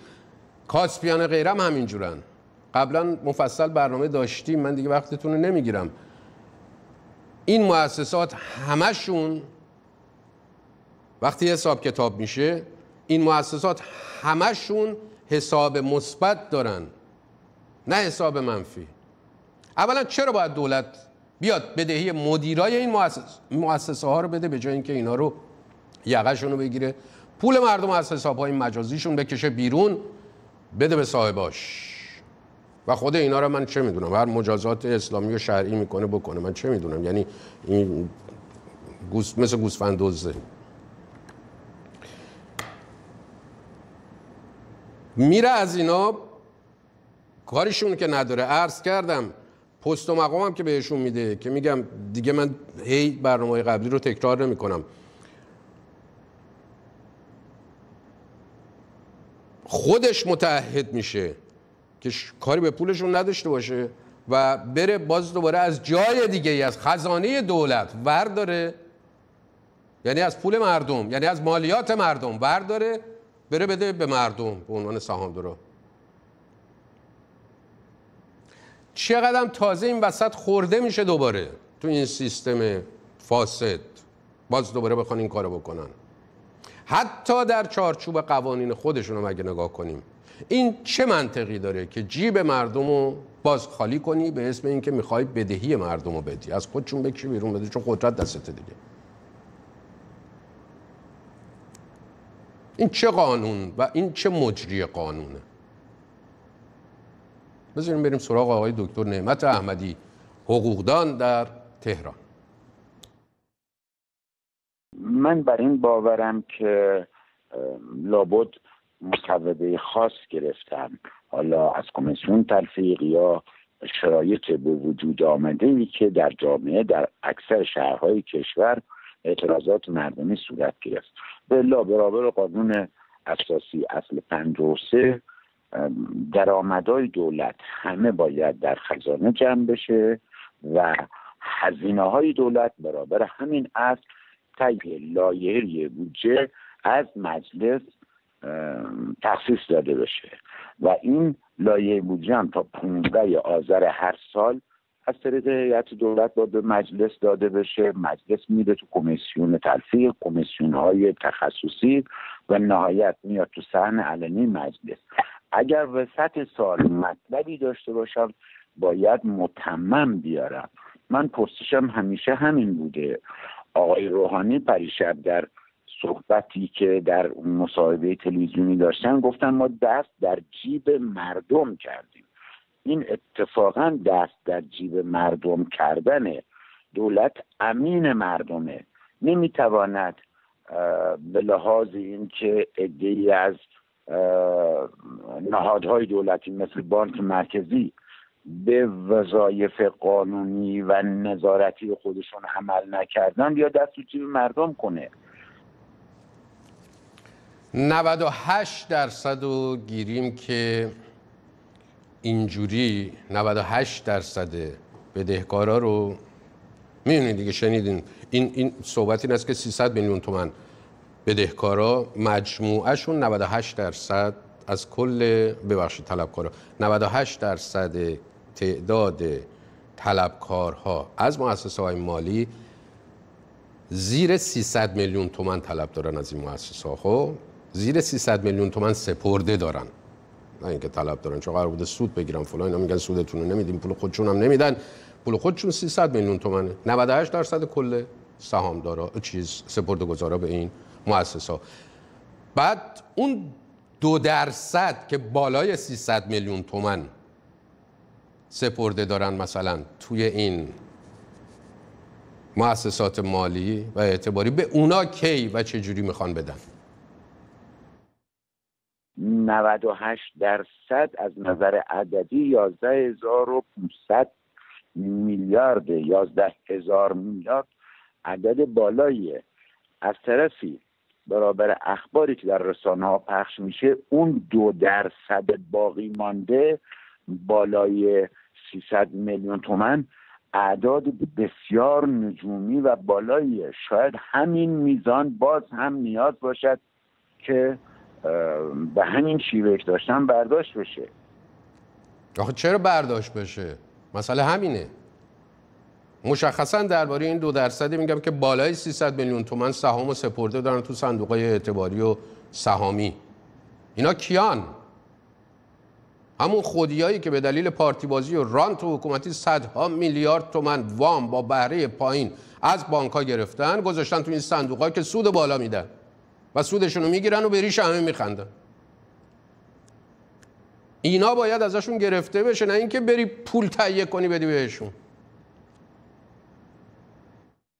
کاسپیان غیرم همینجورن. قبلا مفصل برنامه داشتیم من دیگه وقتتون رو نمی‌گیرم. این مؤسسات همشون وقتی حساب کتاب میشه این مؤسسات همشون حساب مثبت دارن نه حساب منفی. اولا چرا باید دولت بیاد بدهی مدیرای این مؤسسه ها رو بده به جای اینکه اینا رو یقهشون رو بگیره؟ پول مردم از حساب های مجازیشون بکشه بیرون بده به صاحباش. و خود اینا رو من چه می‌دونم؟ هر مجازات اسلامی و شرعی می‌کنه بکنه. من چه می‌دونم؟ یعنی این گوست مثل گوسفند میره از اینا کارشون که نداره. عرض کردم پست و مقامم که بهشون میده که میگم دیگه من هی برنامه قبلی رو تکرار نمی کنم خودش متعهد میشه که کاری به پولشون نداشته باشه و بره باز دوباره از جای دیگه از خزانه دولت ورداره. یعنی از پول مردم یعنی از مالیات مردم ورداره. بره بده به مردم به عنوان سهامدارا چقدر تازه این وسط خورده میشه دوباره تو این سیستم فاسد. باز دوباره بخوان این کارو بکنن. حتی در چارچوب قوانین خودشون رو مگه نگاه کنیم. این چه منطقی داره که جیب مردم رو باز خالی کنی به اسم اینکه می‌خوای بدهی مردم رو بدی؟ از خودشون بکشی بیرون بده چون قدرت دستت دیگه. این چه قانون و این چه مجری قانونه؟ بذاریم بریم سراغ آقای دکتر نعمت احمدی حقوقدان در تهران. من بر این باورم که لابد مصوبه خاص گرفتم حالا از کمیسیون تلفیق یا شرایط به وجود آمده ای که در جامعه در اکثر شهرهای کشور اعتراضات مردمی صورت گرفت. به برابر قانون اساسی اصل 53 درآمدهای دولت همه باید در خزانه جمع بشه و هزینه های دولت برابر همین اصل طی لایحه بودجه از مجلس تخصیص داده بشه. و این لایه بودجه هم تا 15 آذر هر سال از طریق هیئت دولت با به مجلس داده بشه. مجلس میره تو کمیسیون تلفیق کمیسیون های تخصصی و نهایت میاد تو صحن علنی مجلس. اگر وسط سال مطلبی داشته باشم باید متمم بیارم. من پرسشم همیشه همین بوده. آقای روحانی پریشب در صحبتی که در مصاحبه تلویزیونی داشتن گفتن ما دست در جیب مردم کردیم. این اتفاقا دست در جیب مردم کردن دولت امین مردمه. نمی‌تواند به لحاظ اینکه ای از نهادهای دولتی مثل بانک مرکزی به وظایف قانونی و نظارتی خودشون عمل نکردن یا دست تو جیب مردم کنه. 98 درصد رو گیریم که اینجوری 98 درصد بدهکارا رو می‌دونید دیگه شنیدین؟ این این صحبت این است که 300 میلیون تومن بدهکارا مجموعهشون 98 درصد از کل ببخشید طلبکارا. 98 درصد تعداد طلبکارها از مؤسسه های مالی زیر 300 میلیون تومن طلب دارن از این مؤسسه ها خب زیر 300 میلیون تومن سپرده دارن. نه اینکه طلب دارن. چون قرار بوده سود بگیرن فلان اینا میگن سودتون رو نمیدیم پول خودشون هم نمیدن. پول خودشون 300 میلیون تومنه. 98 درصد کل سهامدارا چیز سپرده گذارا به این مؤسسا. بعد اون دو درصد که بالای 300 میلیون تومن سپرده دارن مثلا توی این مؤسسات مالی و اعتباری به اونا کی و چه جوری می‌خوان بدن؟ 98 درصد از نظر عددی 11500 میلیارد 11 هزار میلیارد عدد بالاییه. از طرفی برابر اخباری که در رسانه ها پخش میشه اون دو درصد باقی مانده بالای 300 میلیون تومن اعداد بسیار نجومی و بالاییه. شاید همین میزان باز هم نیاز باشد که به همین شیوه داشتن برداشت بشه. آخه چرا برداشت بشه؟ مسئله همینه. مشخصا درباره این دو درصدی میگم که بالای 300 میلیون تومن سهام و سپرده دارن تو صندوق اعتباری و سهامی. اینا کیان؟ همون خودیایی که به دلیل پارتی بازی و رانت و حکومتی صدها میلیارد تومن وام با بهره پایین از بانک ها گرفتن گذاشتن تو این صندوق که سود بالا میدن. و سودشون رو می‌گیرن و به ریش همه میخندن. اینا باید ازشون گرفته بشه نه اینکه بری پول تهیه کنی بدی بهشون.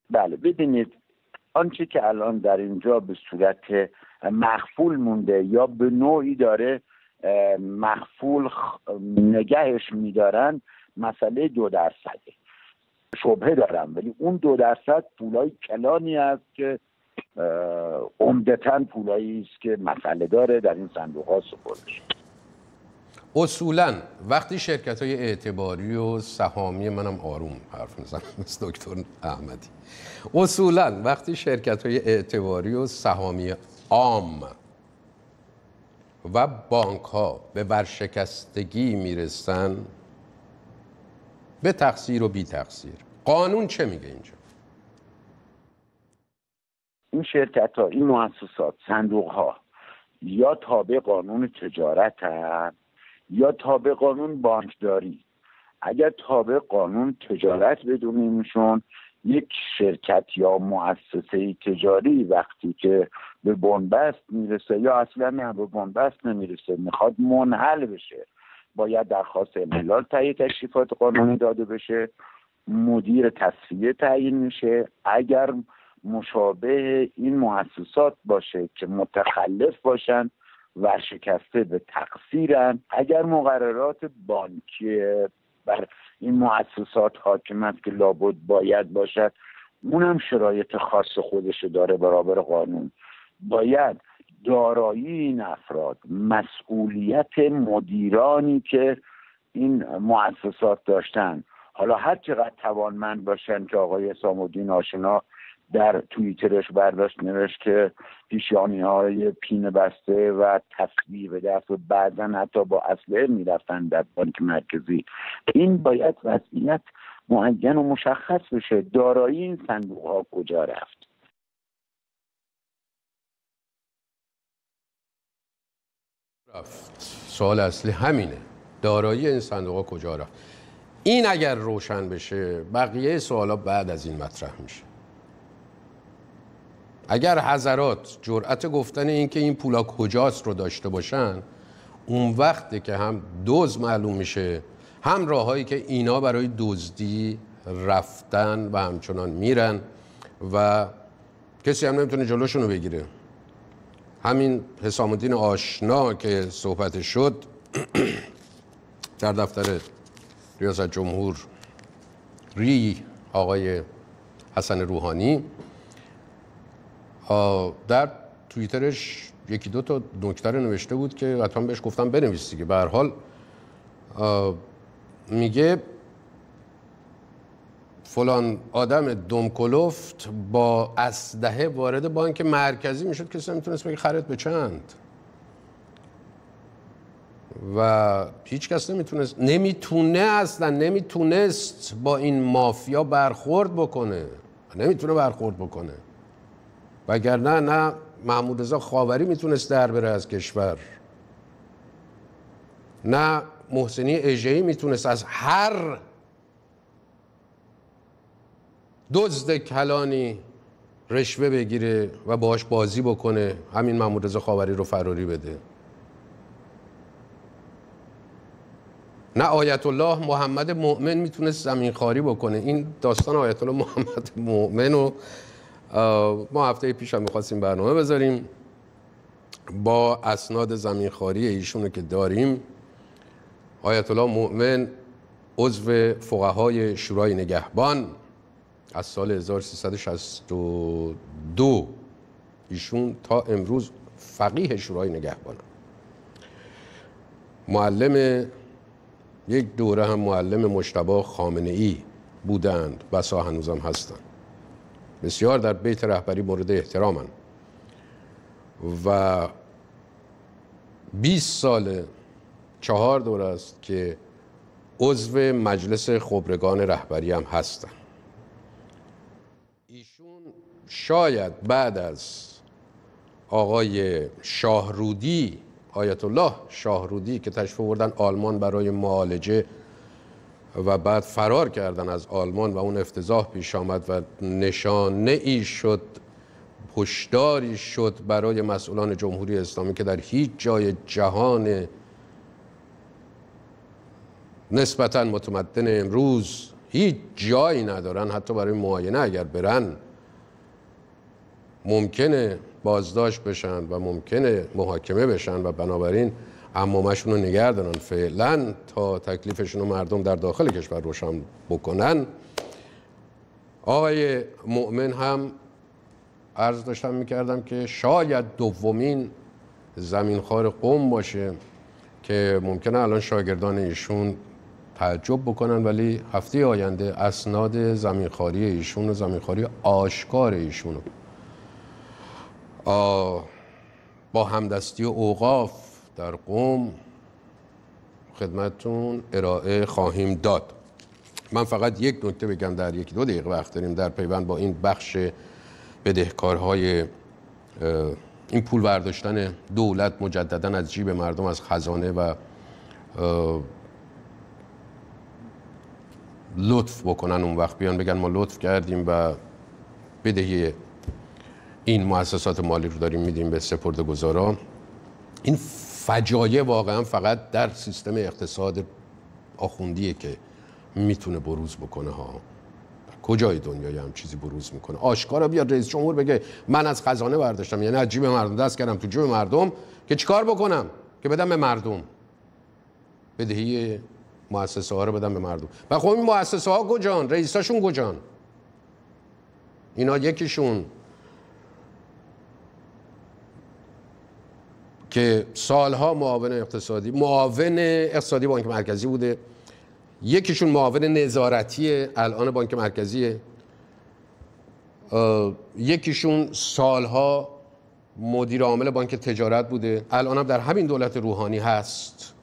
بله ببینید آنچه که الان در اینجا به صورت مخفول مونده یا به نوعی داره مخفول نگهش میدارن مسئله دو درصده. شبهه دارم ولی اون دو درصد پولای کلانی است که عمدتا پولایی است که مسئله داره در این صندوق ها سپرده اصولا وقتی شرکت های اعتباری و سهامی منم آروم حرف می‌زنم مثل دکتر احمدی. اصولا وقتی شرکت های اعتباری و سهامی عام و بانک ها به ورشکستگی می‌رسن به تقصیر و بی تقصیر قانون چه میگه اینجا؟ این شرکت ها این مؤسسات صندوق ها یا تابع قانون تجارت هست یا تابع قانون بانکداری. اگر تابع قانون تجارت بدونیمشون یک شرکت یا مؤسسه تجاری وقتی که به بنبست می‌رسه یا اصلا نه به بنبست نمی‌رسه می‌خواد منحل بشه. باید درخواست املال تهیه تشریفات قانونی داده بشه. مدیر تصفیه تعیین میشه. اگر مشابه این مؤسسات باشه که متخلف باشن ورشکسته به تقصیرن. اگر مقررات بانکی بر این مؤسسات حاکم است که لابد باید باشد اونم شرایط خاص خودش داره برابر قانون. باید دارایی این افراد مسئولیت مدیرانی که این مؤسسات داشتن. حالا هر چقدر توانمند باشن که آقای حسام الدین آشنا در توییترش برداشت نوشت که پیشانی های پین بسته و تصویر به دست و بعدا حتی با اسلحه می‌رفتن در بانک مرکزی. این باید وضعیت معین و مشخص بشه. دارایی این صندوق ها کجا رفت؟ سوال اصلی همینه. دارایی این صندوق ها کجا رفت؟ این اگر روشن بشه بقیه سوالا بعد از این مطرح میشه. اگر حضرات جرأت گفتن این که این پولا کجاست رو داشته باشن اون وقتی که هم دوز معلوم میشه هم راههایی که اینا برای دزدی رفتن و همچنان میرن و کسی هم نمی‌تونه جلوشون رو بگیره. همین حسام الدین آشنا که صحبت شد <clears throat> در دفتر ریاست جمهور ری آقای حسن روحانی در توییترش یکی دو تا نکته نوشته بود که حتما بهش گفتم بنویس دیگه به هر حال میگه فلان آدم دمکلفت با اسلحه وارد بانک مرکزی می‌شد کسی نمی‌تونست بگه خرید به چند. و هیچ کس نمی‌تونست نمی‌تونه اصلا نمی‌تونست با این مافیا برخورد بکنه. نمی‌تونه برخورد بکنه. وگرنه نه محمود رضا خاوری می‌تونست در بره از کشور. نه محسنی اژه‌ای می‌تونست از هر دزد کلانی رشوه بگیره و باهاش بازی بکنه. همین محمود رضا خاوری رو فراری بده. نه آیت الله محمد مؤمن می‌تونست زمین خاری بکنه. این داستان آیت الله محمد مؤمن رو ما هفته پیش هم می‌خواستیم برنامه بذاریم. با اسناد زمین خاری ایشونو که داریم آیت الله مؤمن عضو فقهای شورای نگهبان از سال 1362 ایشون تا امروز فقیه شورای نگهبان. معلم یک دوره هم معلم مشتبه خامنه ای بودند بسا هنوزم هستند. بسیار در بیت رهبری مورد احترامن. و 20 سال چهار دور است که عضو مجلس خبرگان رهبری هم هستن. ایشون شاید بعد از آقای شاهرودی آیت الله شاهرودی که تشریف آوردن آلمان برای معالجه و بعد فرار کردن از آلمان و اون افتضاح پیش آمد و نشانه ای شد هشداری شد برای مسئولان جمهوری اسلامی که در هیچ جای جهان نسبتا متمدن امروز هیچ جایی ندارن حتی برای معاینه اگر برن ممکنه بازداشت بشن و ممکنه محاکمه بشن و بنابراین امامشون رو نگه فعلا تا تکلیفشون رو مردم در داخل کشور روشن بکنن. آقای مؤمن هم عرض داشتم می‌کردم که شاید دومین زمینخوار قوم باشه که ممکنه الان شاگردان ایشون تعجب بکنن ولی هفته آینده اسناد زمینخواری ایشون و زمینخواری آشکار ایشون با همدستی و اوقاف در قوم خدمتون ارائه خواهیم داد. من فقط یک نکته بگم در یک دو دقیقه وقت داریم در پیوند با این بخش بدهکارهای این پول برداشتن دولت مجددا از جیب مردم از خزانه و لطف بکنن اون وقت. بیان بگن ما لطف کردیم و بدهی این مؤسسات مالی رو داریم میدیم به سپرده گذارا این فجایع واقعا فقط در سیستم اقتصاد آخوندیه که می‌تونه بروز بکنه ها. کجای دنیای هم چیزی بروز می‌کنه؟ آشکارا بیاد رئیس جمهور بگه من از خزانه برداشتم یعنی از جیب مردم دست کردم تو جیب مردم که چیکار بکنم؟ که بدم به مردم. بدهی مؤسسه ها رو بدم به مردم. و خب این مؤسسه ها کجان؟ رئیساشون کجان؟ اینا یکیشون. که سالها معاون اقتصادی معاون اقتصادی بانک مرکزی بوده. یکیشون معاون نظارتی الان بانک مرکزیه. یکیشون سالها مدیر عامل بانک تجارت بوده. الان هم در همین دولت روحانی هست.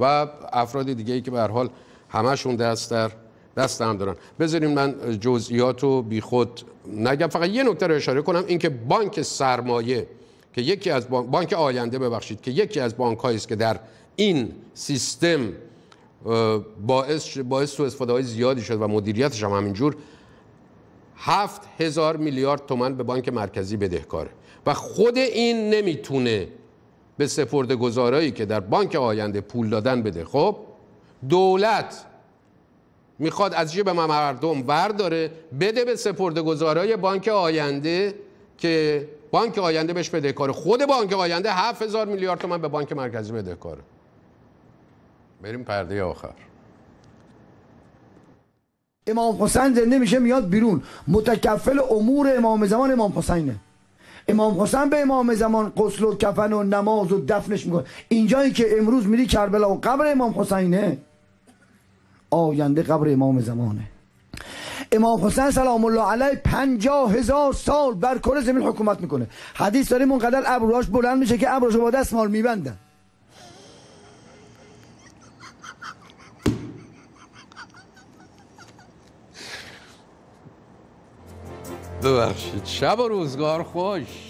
و افراد دیگه ای که به هر حال همشون دست در دست هم دارن. بذاریم من جزئیات رو بی خود نگم. فقط یه نکته رو اشاره کنم اینکه بانک سرمایه که یکی از بانک, بانک آینده ببخشید که یکی از بانک است که در این سیستم باعث باعث سوء استفاده های زیادی شد و مدیریتش هم همینجور هفت هزار میلیارد تومن به بانک مرکزی بدهکاره. و خود این نمی‌تونه به سپرد گذارایی که در بانک آینده پول دادن بده. خب دولت می‌خواد از جیب مردم ورداره بده به سپرد گذارای بانک آینده که بانک آینده بهش بدهکاره خود بانک آینده هفت هزار میلیارد تومن به بانک مرکزی بدهکاره بریم پرده آخر. امام حسین زنده میشه میاد بیرون. متکفل امور امام زمان امام حسینه. امام حسین به امام زمان قسل و کفن و نماز و دفنش می‌کنه. اینجایی که امروز میری کربلا و قبر امام حسینه آینده قبر امام زمانه. امام حسین سلام الله علیه پنجاه هزار سال بر کره زمین حکومت می‌کنه. حدیث داریم اونقدر ابروهاش بلند میشه که ابروهاش با دستمال میبندن. ببخشید شب و روزگار خوش.